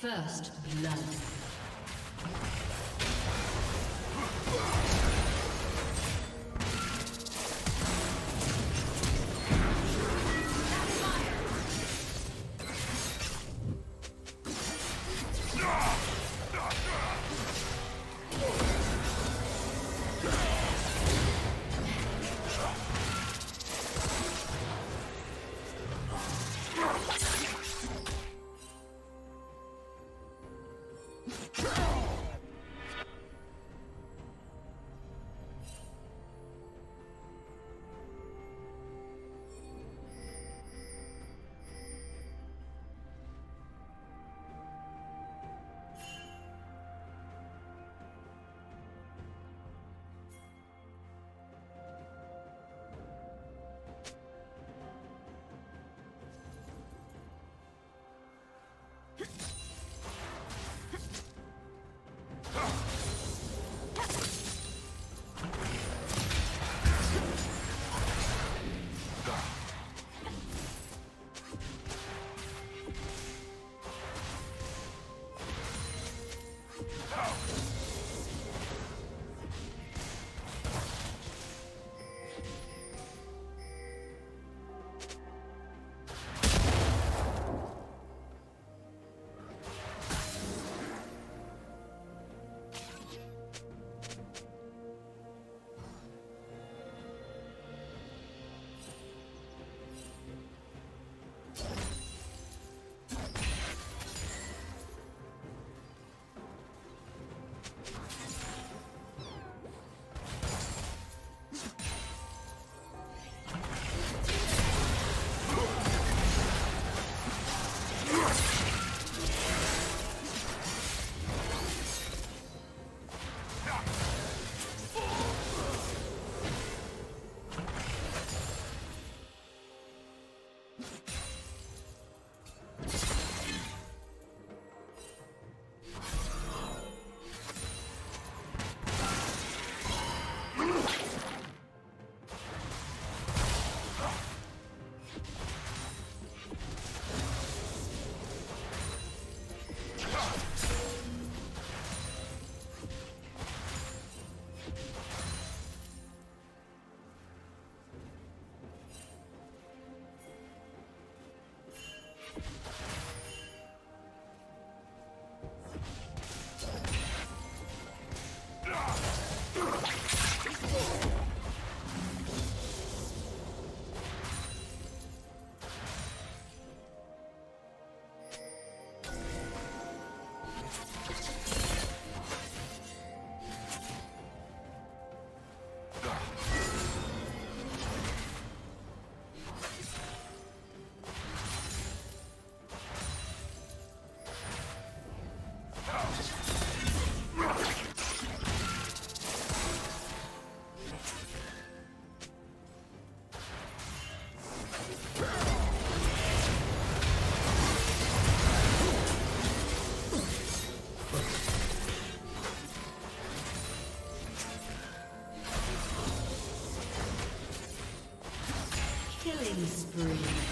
First blood. Killing spree.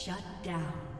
Shut down.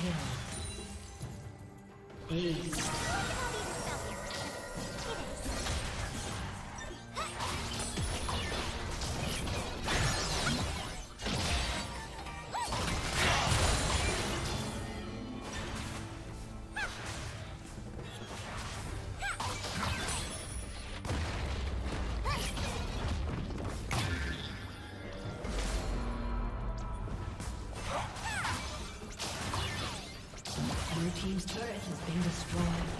Kill. Ace. been destroyed.